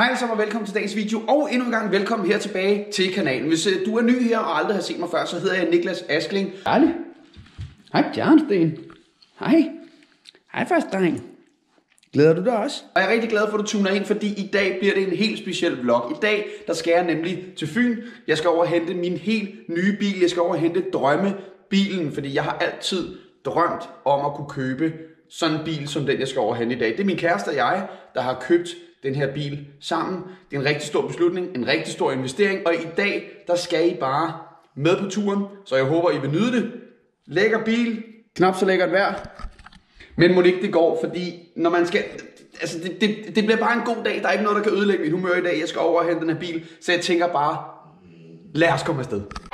Hej sammen og velkommen til dagens video, og endnu en gang velkommen her tilbage til kanalen. Hvis uh, du er ny her og aldrig har set mig før, så hedder jeg Niklas Askling. Ærlig. Hej, Bjørnsten. Hej. Hej, første dreng. Glæder du dig også? Og jeg er rigtig glad for, at du tuner ind, fordi i dag bliver det en helt speciel vlog. I dag, der skal jeg nemlig til Fyn. Jeg skal over hente min helt nye bil. Jeg skal over hente drømmebilen, fordi jeg har altid drømt om at kunne købe sådan en bil som den, jeg skal over og hente i dag. Det er min kæreste og jeg, der har købt den her bil sammen. Det er en rigtig stor beslutning, en rigtig stor investering, og i dag, der skal I bare med på turen, så jeg håber, I vil nyde det. Lækker bil, knap så lækkert vejr, men må ikke det går, fordi når man skal... Altså, det, det, det bliver bare en god dag. Der er ikke noget, der kan ødelægge mit humør i dag. Jeg skal over og hente den her bil, så jeg tænker bare, lad os komme afsted.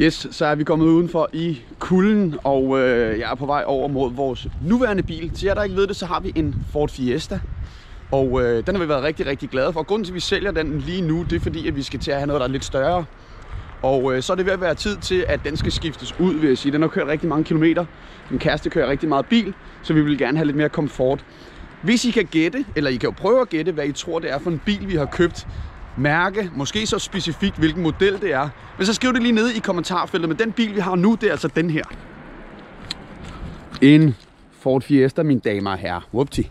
Yes, så er vi kommet udenfor i kulden, og øh, jeg er på vej over mod vores nuværende bil. Til jer, der ikke ved det, så har vi en Ford Fiesta. Og øh, den har vi været rigtig, rigtig glade for. Grunden til, at vi sælger den lige nu, det er fordi, at vi skal til at have noget, der er lidt større. Og øh, så er det ved at være tid til, at den skal skiftes ud, vil jeg sige. Den har kørt rigtig mange kilometer. Min kæreste kører rigtig meget bil, så vi vil gerne have lidt mere komfort. Hvis I kan gætte, eller I kan jo prøve at gætte, hvad I tror, det er for en bil, vi har købt, mærke, måske så specifikt, hvilken model det er. Men så skriv det lige nede i kommentarfeltet, men den bil, vi har nu, det er altså den her. En Ford Fiesta, mine damer og herrer. Whoopty.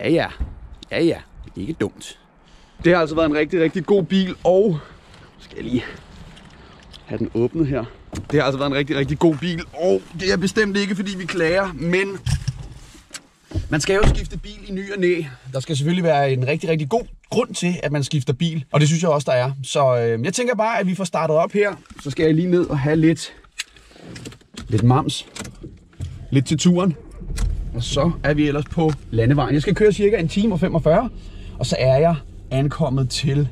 Ja, ja. Ja, ja. Ikke dumt. Det har altså været en rigtig, rigtig god bil, og skal jeg lige have den åbnet her. Det har altså været en rigtig, rigtig god bil, og det er bestemt ikke, fordi vi klager, men man skal jo skifte bil i ny og næ. Der skal selvfølgelig være en rigtig, rigtig god grund til, at man skifter bil. Og det synes jeg også, der er. Så øh, jeg tænker bare, at vi får startet op her. Så skal jeg lige ned og have lidt, lidt mams. Lidt til turen. Og så er vi ellers på landevejen. Jeg skal køre cirka en time og 45. Og så er jeg ankommet til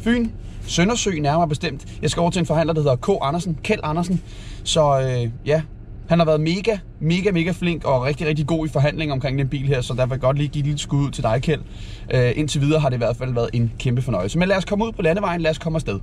Fyn. Søndersø nærmere bestemt. Jeg skal over til en forhandler, der hedder K. Andersen. Kjeld Andersen. Så øh, ja, han har været mega, mega, mega flink og rigtig, rigtig god i forhandling omkring den bil her, så der vil jeg godt lige give et lille skud ud til dig, Kjeld. Øh, indtil videre har det i hvert fald været en kæmpe fornøjelse. Men lad os komme ud på landevejen, lad os komme afsted.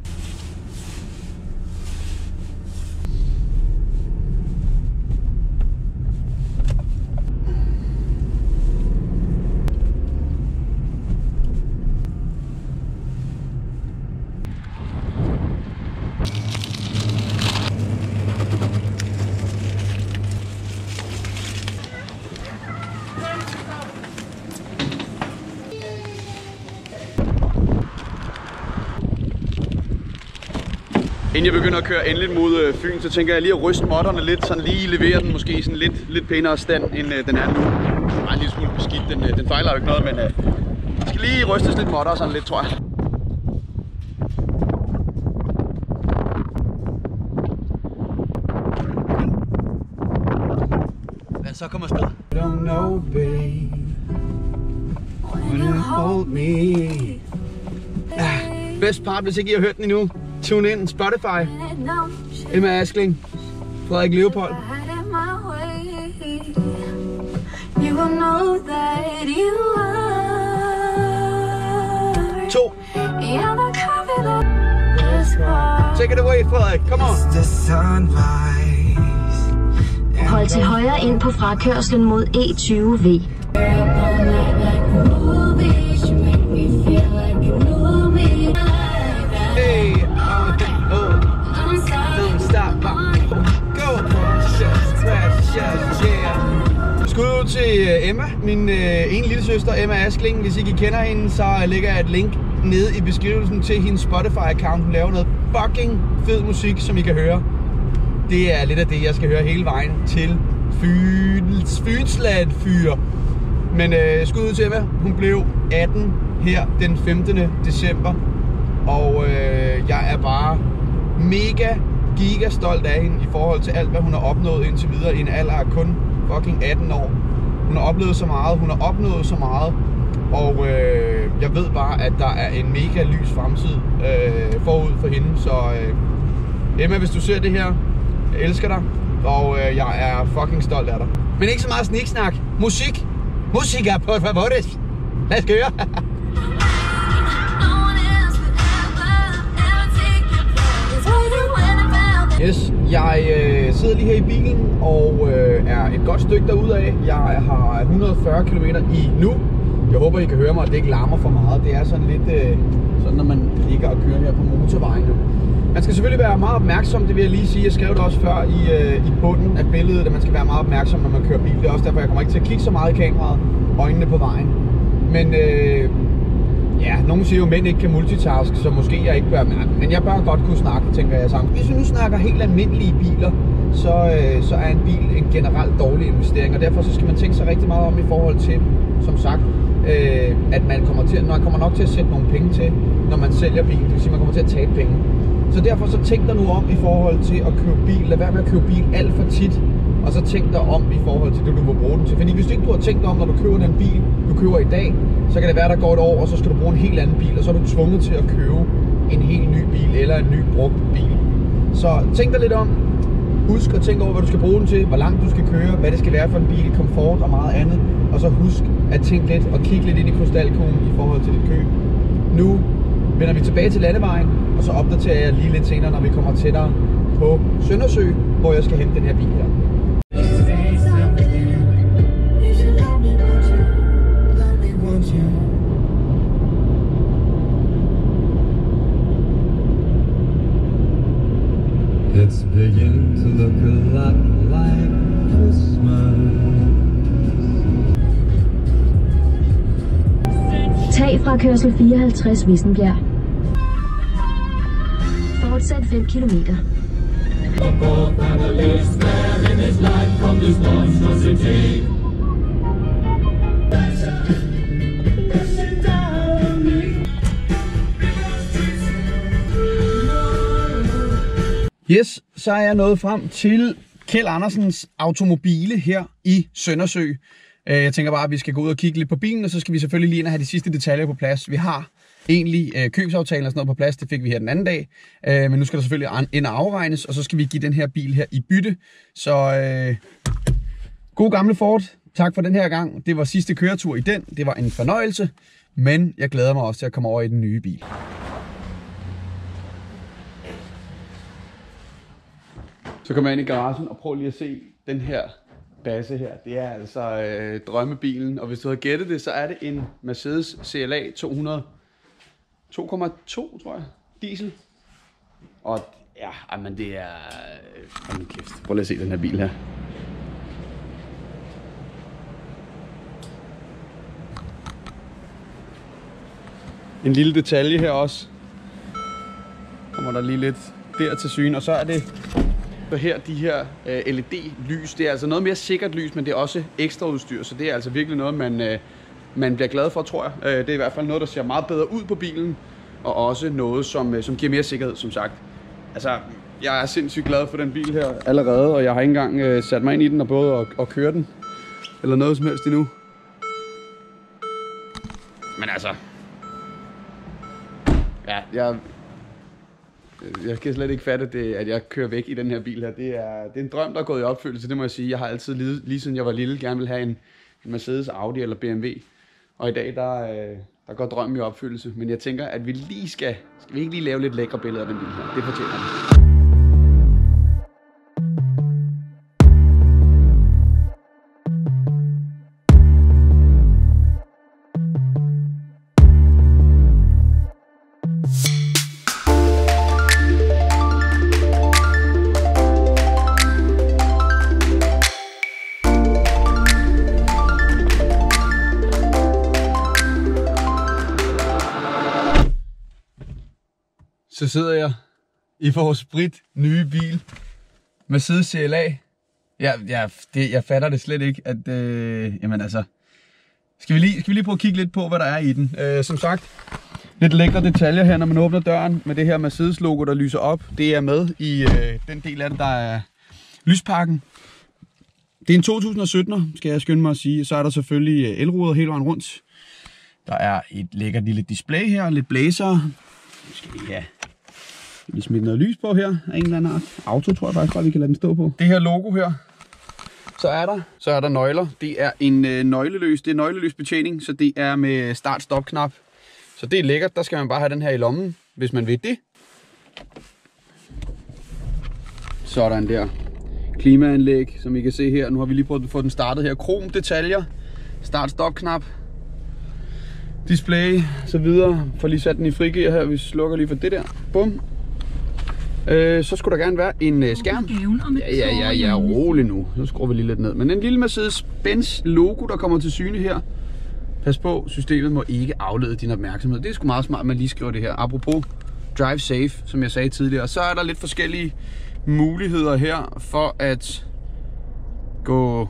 Inden jeg begynder at køre endeligt mod øh, Fyn, så tænker jeg lige at ryste modderne lidt, sådan lige levere den måske sådan lidt, lidt pænere stand, end øh, den er nu. Den er en lille smule beskidt, den, øh, den fejler jo ikke noget, men øh, skal lige rystes lidt modder sådan lidt, tror jeg. Lad os så komme afsted. Don't know, babe. When you hold me. Ah, best part, hvis ikke I har hørt den endnu. Tune in, Spotify. Emma Askling. Frederik Leopold. You will know that you are. To. Take it away, Frederik. Come on. Hold til højre ind på frakørslen mod E20V. Skud ud til øh, Emma, min øh, ene lille søster Emma Askling. Hvis I ikke kender hende, så lægger jeg et link nede i beskrivelsen til hendes Spotify-account. Hun laver noget fucking fed musik, som I kan høre. Det er lidt af det, jeg skal høre hele vejen til Fyns, Fynsland Fyr. Men øh, skud ud til Emma. Hun blev 18 her den 15. december. Og øh, jeg er bare mega, giga stolt af hende i forhold til alt, hvad hun har opnået indtil videre i en alder af kun fucking 18 år. Hun har oplevet så meget, hun har opnået så meget, og øh, jeg ved bare, at der er en mega lys fremtid øh, forud for hende. Så øh, Emma, hvis du ser det her, jeg elsker dig, og øh, jeg er fucking stolt af dig. Men ikke så meget sniksnak. Musik. Musik er på favores. Lad os køre. Yes, jeg øh, sidder lige her i bilen og øh, er et godt stykke af. Jeg har 140 km i nu. Jeg håber, I kan høre mig, at det ikke larmer for meget. Det er sådan lidt øh, sådan, når man ligger og kører her på motorvejen. nu. Man skal selvfølgelig være meget opmærksom, det vil jeg lige sige. Jeg skrev det også før i, øh, i bunden af billedet, at man skal være meget opmærksom, når man kører bil. Det er også derfor, jeg kommer ikke til at kigge så meget i kameraet, øjnene på vejen. Men øh, Ja, nogen siger jo, at mænd ikke kan multitaske, så måske jeg ikke bør, men jeg bør godt kunne snakke, tænker jeg sammen. Hvis vi nu snakker helt almindelige biler, så, øh, så er en bil en generelt dårlig investering, og derfor så skal man tænke sig rigtig meget om i forhold til, som sagt, øh, at man kommer, til, man kommer nok til at sætte nogle penge til, når man sælger bilen. Det vil sige, at man kommer til at tabe penge. Så derfor så tænk dig nu om i forhold til at købe bil. Lad være med at købe bil alt for tit. Og så tænk dig om i forhold til det, du vil bruge den til. Fordi hvis ikke du har tænkt dig om, når du køber den bil, du køber i dag, så kan det være, der går et år, og så skal du bruge en helt anden bil, og så er du tvunget til at købe en helt ny bil eller en ny brugt bil. Så tænk dig lidt om. Husk at tænke over, hvad du skal bruge den til, hvor langt du skal køre, hvad det skal være for en bil, komfort og meget andet. Og så husk at tænke lidt og kigge lidt ind i krystalkuglen i forhold til dit køb. Nu vender vi tilbage til landevejen, og så opdaterer jeg lige lidt senere, når vi kommer tættere på Søndersø, hvor jeg skal hente den her bil her. Kørsel 54 Vissenbjerg. Fortsæt 5 km. Yes, så er jeg nået frem til Kjell Andersens automobile her i Søndersø. Øh, jeg tænker bare, at vi skal gå ud og kigge lidt på bilen, og så skal vi selvfølgelig lige ind og have de sidste detaljer på plads. Vi har egentlig øh, købsaftalen og sådan noget på plads, det fik vi her den anden dag. Øh, men nu skal der selvfølgelig ind og afregnes, og så skal vi give den her bil her i bytte. Så øh, god gamle Ford, tak for den her gang. Det var sidste køretur i den, det var en fornøjelse, men jeg glæder mig også til at komme over i den nye bil. Så kommer jeg ind i garagen og prøver lige at se den her basse her. Det er altså øh, drømmebilen, og hvis du havde gættet det, så er det en Mercedes CLA 200 2,2 tror jeg, diesel. Og ja, men det er... øh, kæft, prøv lige at se den her bil her. En lille detalje her også. Kommer der lige lidt der til syne, og så er det så her, de her øh, LED-lys, det er altså noget mere sikkert lys, men det er også ekstra udstyr, så det er altså virkelig noget, man, øh, man bliver glad for, tror jeg. Øh, det er i hvert fald noget, der ser meget bedre ud på bilen, og også noget, som, øh, som giver mere sikkerhed, som sagt. Altså, jeg er sindssygt glad for den bil her allerede, og jeg har ikke engang øh, sat mig ind i den og både at, at køre den, eller noget som helst endnu. Men altså, ja, jeg, jeg kan slet ikke fatte, det, at jeg kører væk i den her bil her. Det er, det er en drøm, der er gået i opfyldelse, det må jeg sige. Jeg har altid, lige, lige siden jeg var lille, gerne vil have en, en Mercedes, Audi eller BMW. Og i dag, der, øh, der går drømmen i opfyldelse. Men jeg tænker, at vi lige skal, skal vi ikke lige lave lidt lækre billeder af den bil her? Det fortjener den. Sidder jeg i vores sprit nye bil. Mercedes CLA. Jeg, jeg, det, jeg fatter det slet ikke, at... Øh, jamen altså... Skal vi, lige, skal vi lige prøve at kigge lidt på, hvad der er i den? Øh, som sagt, lidt lækre detaljer her, når man åbner døren med det her Mercedes logo, der lyser op. Det er med i øh, den del af det, der er lyspakken. Det er en 2017'er, skal jeg skynde mig at sige. Så er der selvfølgelig øh, elruder hele vejen rundt. Der er et lækkert lille display her, lidt blæser. Nu skal vi have vi smidt noget lys på her af en eller anden art. Auto tror jeg faktisk bare, vi kan lade den stå på. Det her logo her, Så er der, så er der nøgler. Det er en øh, nøgleløs, det er nøgleløs betjening, så det er med start-stop-knap. Så det er lækkert, der skal man bare have den her i lommen, hvis man vil det. Sådan der. Klimaanlæg, som I kan se her. Nu har vi lige prøvet at få den startet her. Krom detaljer. Start-stop-knap. Display, så videre. Får lige sat den i frigear her. Vi slukker lige for det der. Bum. Øh, så skulle der gerne være en øh, skærm. Ja, ja, ja, ja, rolig nu. Så skruer vi lige lidt ned. Men en lille Mercedes-Benz logo, der kommer til syne her. Pas på, systemet må ikke aflede din opmærksomhed. Det er sgu meget smart, at man lige skriver det her. Apropos drive safe, som jeg sagde tidligere. Så er der lidt forskellige muligheder her for at gå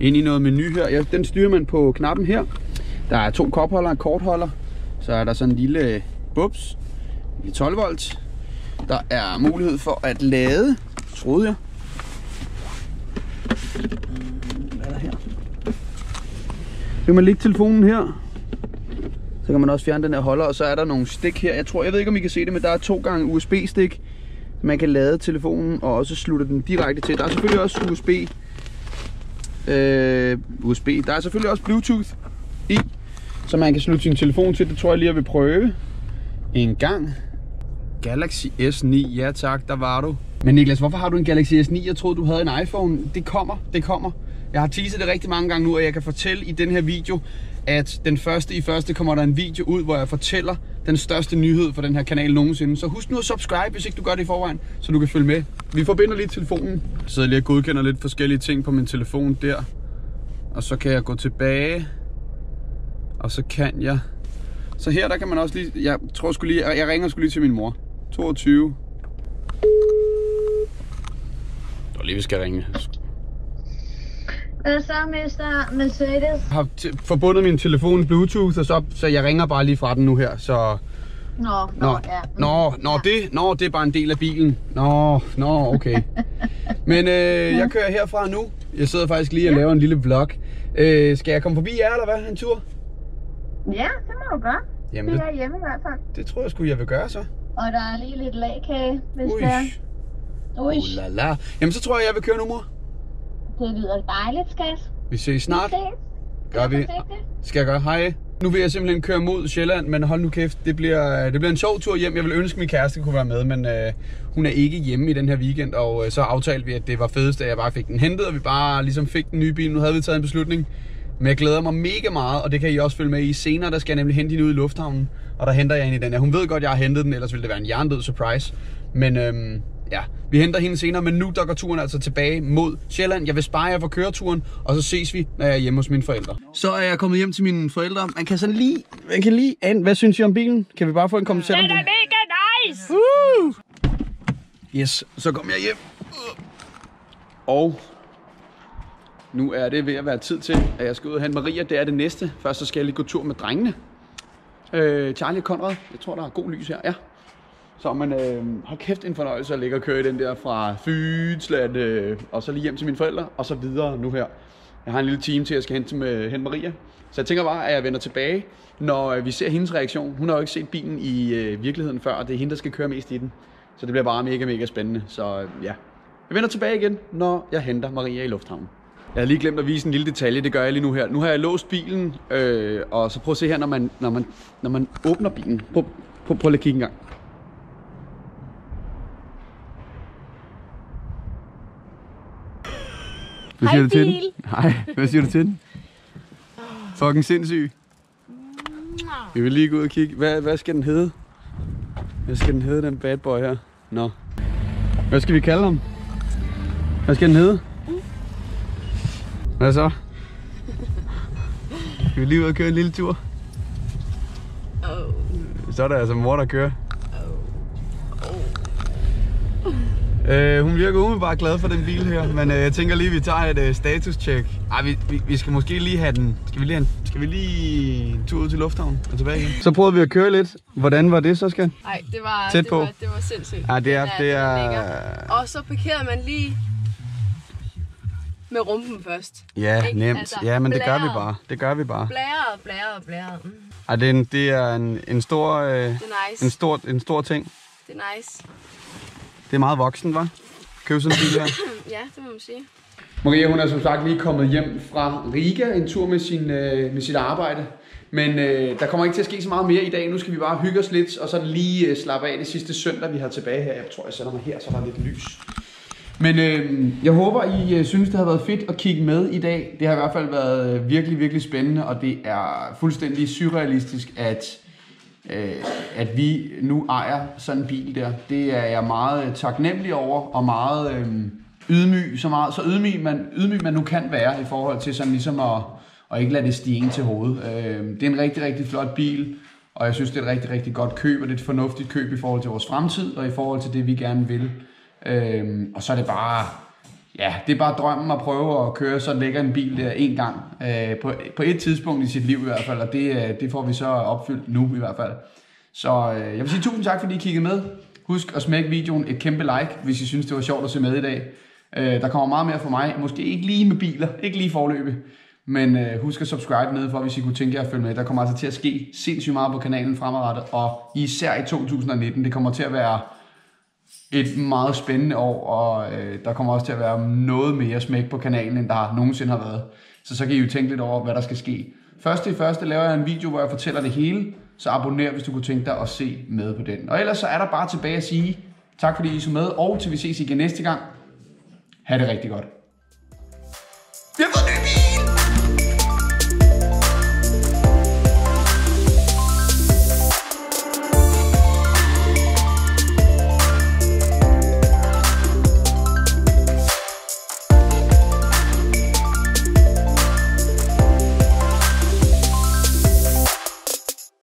ind i noget menu her. Ja, den styrer man på knappen her. Der er to kopholder en kortholder. Så er der sådan en lille bubs i 12 volt. Der er mulighed for at lade, troede jeg. Hvad er der her? Så kan man lægge telefonen her. Så kan man også fjerne den her holder, og så er der nogle stik her. Jeg tror, jeg ved ikke om I kan se det, men der er to gange USB-stik. Man kan lade telefonen og også slutte den direkte til. Der er selvfølgelig også USB. Øh, USB. Der er selvfølgelig også Bluetooth i, så man kan slutte sin telefon til. Det tror jeg lige, jeg vil prøve en gang. Galaxy S9, ja tak, der var du. Men Niklas, hvorfor har du en Galaxy S9? Jeg troede, du havde en iPhone. Det kommer, det kommer. Jeg har teaset det rigtig mange gange nu, og jeg kan fortælle i den her video, at den første i første kommer der en video ud, hvor jeg fortæller den største nyhed for den her kanal nogensinde. Så husk nu at subscribe, hvis ikke du gør det i forvejen, så du kan følge med. Vi forbinder lige telefonen. Jeg sidder lige og godkender lidt forskellige ting på min telefon der. Og så kan jeg gå tilbage. Og så kan jeg... Så her der kan man også lige... Jeg tror sgu lige... Jeg ringer sgu lige til min mor. 22. Det var lige, vi skal ringe. Hvad så, Mr. Mercedes? Jeg har forbundet min telefon Bluetooth, og så, så jeg ringer bare lige fra den nu her. Så... Nå, nå, Nå, ja. Mm, nå, nå, ja. det, nå, det er bare en del af bilen. Nå, nå, okay. Men øh, jeg kører herfra nu. Jeg sidder faktisk lige og laver en lille vlog. Øh, skal jeg komme forbi jer, eller hvad? En tur? Ja, det må du gøre. Jamen, Det det, er hjemme i hvert fald. det tror jeg sgu, jeg vil gøre så. Og der er lige lidt lagkage, hvis Ui. det er. Ui, Uh, la, la. Jamen, så tror jeg, jeg vil køre nu, mor. det lyder dejligt, skat. Vi ses snart. Vi ses. Gør vi. Skal jeg gøre? Hej. Nu vil jeg simpelthen køre mod Sjælland, men hold nu kæft, det bliver, det bliver en sjov tur hjem. Jeg vil ønske, at min kæreste kunne være med, men øh, hun er ikke hjemme i den her weekend, og øh, så aftalte vi, at det var fedest, at jeg bare fik den hentet, og vi bare ligesom fik den nye bil. Nu havde vi taget en beslutning, men jeg glæder mig mega meget, og det kan I også følge med i. Senere, der skal jeg nemlig hente hende ud i lufthavnen, og der henter jeg hende i den her. Hun ved godt, at jeg har hentet den, ellers ville det være en jerndød surprise. Men øhm, ja, vi henter hende senere, men nu der går turen altså tilbage mod Sjælland. Jeg vil spare jer for køreturen, og så ses vi, når jeg er hjemme hos mine forældre. Så er jeg kommet hjem til mine forældre. Man kan sådan lige, man kan lige an. Hvad synes I om bilen? Kan vi bare få en kommentar om det? mega nice! Woo! Yes, så kom jeg hjem. Og nu er det ved at være tid til, at jeg skal ud og hente Maria. Det er det næste. Først så skal jeg lige gå tur med drengene. Øh, Charlie og Conrad. Jeg tror, der er god lys her. Ja. Så man, øh, hold kæft en fornøjelse at ligge og køre i den der fra Fynsland, øh, og så lige hjem til mine forældre, og så videre nu her. Jeg har en lille time til, at jeg skal hente, med, hente Maria. Så jeg tænker bare, at jeg vender tilbage, når øh, vi ser hendes reaktion. Hun har jo ikke set bilen i øh, virkeligheden før, og det er hende, der skal køre mest i den. Så det bliver bare mega, mega spændende. Så øh, ja, jeg vender tilbage igen, når jeg henter Maria i lufthavnen. Jeg har lige glemt at vise en lille detalje, det gør jeg lige nu her. Nu har jeg låst bilen, øh, og så prøv at se her, når man, når man, når man åbner bilen. Prøv, prøv, prøv at kigge en gang. Hvad siger Hej, du til den? bil. Hej, hvad siger du til den? Fucking sindssyg. Vi vil lige gå ud og kigge. Hvad, hvad skal den hedde? Hvad skal den hedde, den bad boy her? Nå. Hvad skal vi kalde ham? Hvad skal den hedde? Hvad så? Skal vi lige ud og køre en lille tur? Så er der altså mor, der kører. Øh, hun virker umiddelbart glad for den bil her, men øh, jeg tænker lige, at vi tager et øh, status-check. Ej, vi, vi, vi, skal måske lige have den... Skal vi lige, have, en- skal vi lige en tur ud til lufthavnen og tilbage igen? Så prøvede vi at køre lidt. Hvordan var det så, skal? Nej, det var, Tæt det på. var, det var sindssygt. Ja, det er... Den Det den er. Og så parkerede man lige med rumpen først. ja, Ikke? nemt. Altså, Ja, men det gør vi blæret. bare. Det gør vi bare. Blæret, blæret, blæret. Mm, Ej, det er en, det er en, en, stor, øh, Det er nice. en, stor, en stor ting. Det er nice. Det er meget voksen, var. Køb sådan en bil her. Ja, det må man sige. Maria, hun er som sagt lige kommet hjem fra Riga, en tur med, sin, øh, med sit arbejde. Men øh, der kommer ikke til at ske så meget mere i dag. Nu skal vi bare hygge os lidt, og så lige øh, slappe af det sidste søndag, vi har tilbage her. Jeg tror, jeg sætter mig her, så der er lidt lys. Men øh, jeg håber, I øh, synes, det har været fedt at kigge med i dag. Det har i hvert fald været øh, virkelig, virkelig spændende, og det er fuldstændig surrealistisk, at, øh, at vi nu ejer sådan en bil der. Det er jeg meget øh, taknemmelig over, og meget øh, ydmyg, så, meget, så ydmyg, man, ydmyg man nu kan være i forhold til sådan ligesom at, at ikke lade det stige ind til hovedet. Øh, det er en rigtig, rigtig flot bil, og jeg synes, det er et rigtig, rigtig godt køb, og det er et fornuftigt køb i forhold til vores fremtid, og i forhold til det, vi gerne vil. Øhm, og så er det bare, ja, det er bare drømmen at prøve at køre så lækker en bil der en gang, øh, på, på et tidspunkt i sit liv i hvert fald, og det, øh, det får vi så opfyldt nu i hvert fald. Så øh, jeg vil sige tusind tak, fordi I kiggede med. Husk at smække videoen et kæmpe like, hvis I synes, det var sjovt at se med i dag. Øh, der kommer meget mere fra mig, måske ikke lige med biler, ikke lige forløbet, men øh, husk at subscribe nede for, hvis I kunne tænke jer at følge med. Der kommer altså til at ske sindssygt meget på kanalen fremadrettet, og især i 2019, det kommer til at være et meget spændende år, og øh, der kommer også til at være noget mere smæk på kanalen, end der nogensinde har været. Så så kan I jo tænke lidt over, hvad der skal ske. Først i første laver jeg en video, hvor jeg fortæller det hele, så abonner, hvis du kunne tænke dig at se med på den. Og ellers så er der bare tilbage at sige tak, fordi I så med, og til vi ses igen næste gang. Ha' det rigtig godt.